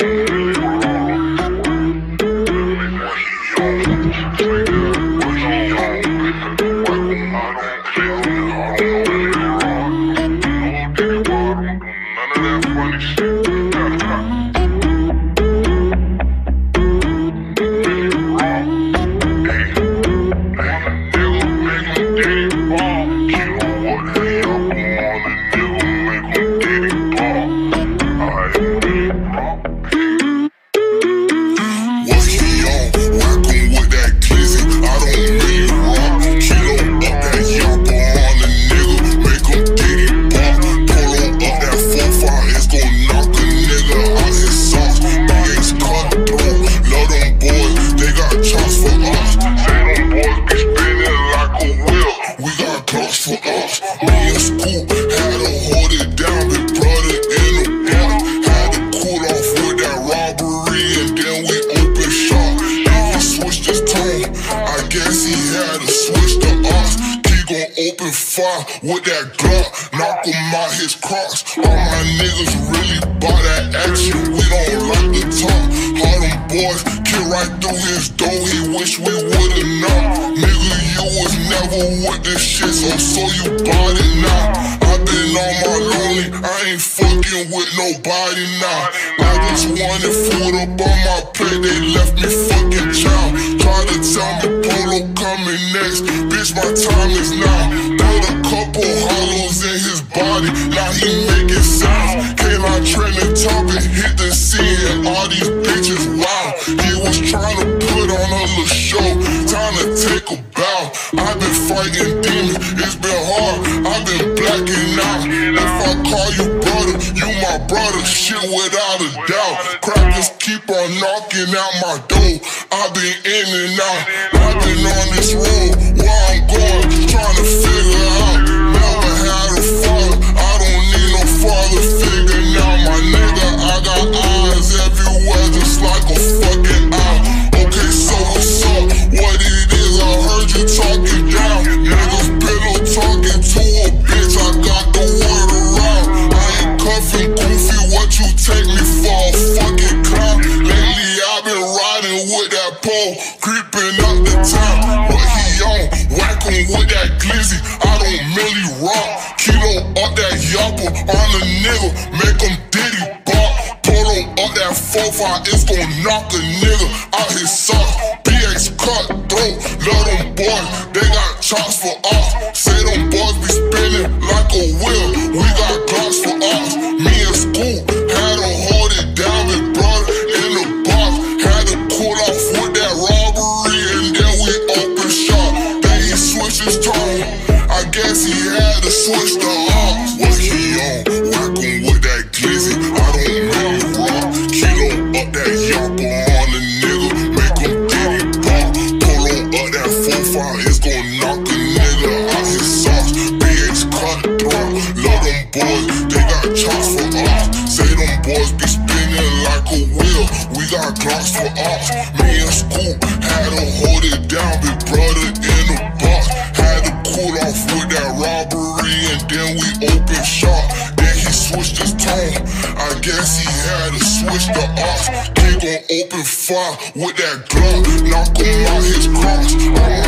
Bye. Open shop. If he switched his tone, I guess he had to switch the odds. He gon' open fire with that Glock, knock him out his crocs. All my niggas really bought that action, we don't like the talk. All them boys kill right through his door, he wish we would've known. Nigga, you was never with this shit, so so you bought it now. Fucking with nobody now. I just wanted food up on my plate, they left me fucking child. Try to tell me Polo coming next, bitch, my time is now. Put a couple hollows in his body, now he making sounds. Came out trending topic, hit the scene, and all these bitches wow. He was trying to put on a little show, time to take a bow. I've been fighting demons, it's been hard, my brother, shit without a doubt. Crackers keep on knocking out my door, I've been in and out. I've been on this road, where I'm going, trying to figure out. Creeping up the town. What he on? Whack him with that glizzy. I don't really rock. Kilo up that yapper on a nigga. Make him diddy bop. Polo up that 4-5, it's gon' knock a nigga out his socks. BX cutthroat, love them boys, they got chops for us. Say them boys be spinning like a wheel, we got glocks for us. Me and his tone, I guess he had to switch the ops. What he on? Whack with that glizzy, I don't really rock. Kilo up that yapper on a nigga, make him diddy pop. Polo up that 4-5, it's gon' knock a nigga out his socks. Bitch, BH cutthroat, love them boys, got for us. Me and Scoop had to hold it down, big brother in the box. Had to cool off with that robbery and then we open shop. Then he switched his tone, I guess he had to switch the ops. He gon' open fire with that Glock, knock him out his crocs.